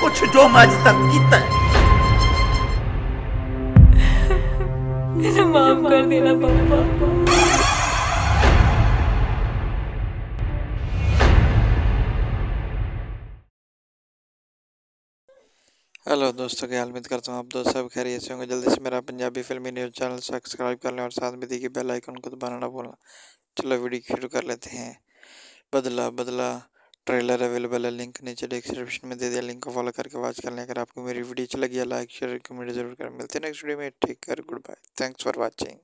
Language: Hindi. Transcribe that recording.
कुछ जो मैं आज तक कीता है मेरा माफ़ कर देना पापा। हेलो दोस्तों क्या हाल उम्मीद करता हूँ आप दोस्त सब खैरियत से होंगे। जल्दी से मेरा पंजाबी फिल्मी न्यूज़ चैनल सब्सक्राइब कर लें और साथ में देखिए बेल आइकन को दबाना ना भूलना। चलो वीडियो शुरू कर लेते हैं। बदला बदला। ट्रेलर अवेलेबल है लिंक नीचे डिस्क्रिप्शन में दे दिया लिंक को फॉलो करके वॉच कर लें। अगर आपको मेरी वीडियो अच्छी लगी लाइक शेयर कमेंट ज़रूर करें। मिलते हैं नेक्स्ट वीडियो में ठीक care goodbye thanks for watching